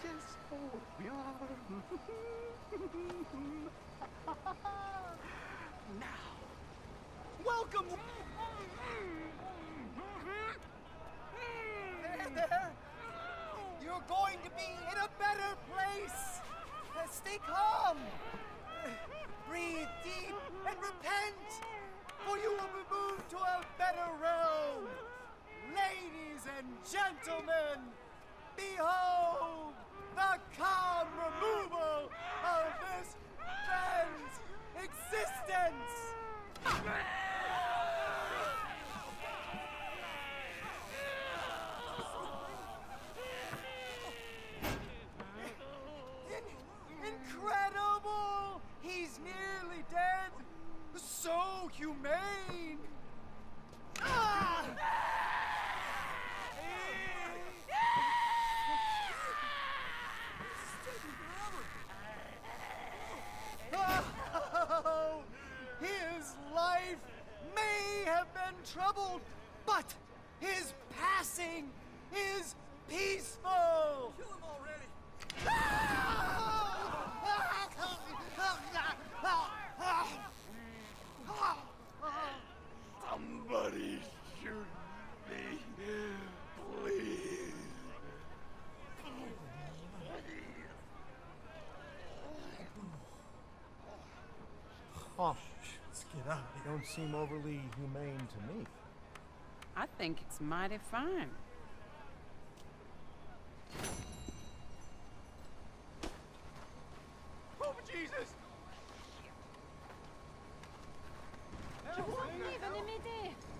just how we are. now, welcome. You're going to be in a better place. Stay calm. Breathe deep and repent, for you will be moved to a better realm. Ladies and gentlemen, behold the calm removal of this man's existence. In- incredible! He's nearly dead. So humane. Ah! Oh, his life may have been troubled, but his passing is peaceful. Kill him already! Somebody shoot me, please. Oh, it don't seem overly humane to me. I think it's mighty fine. Oh, Jesus! Je vous venez m'aider!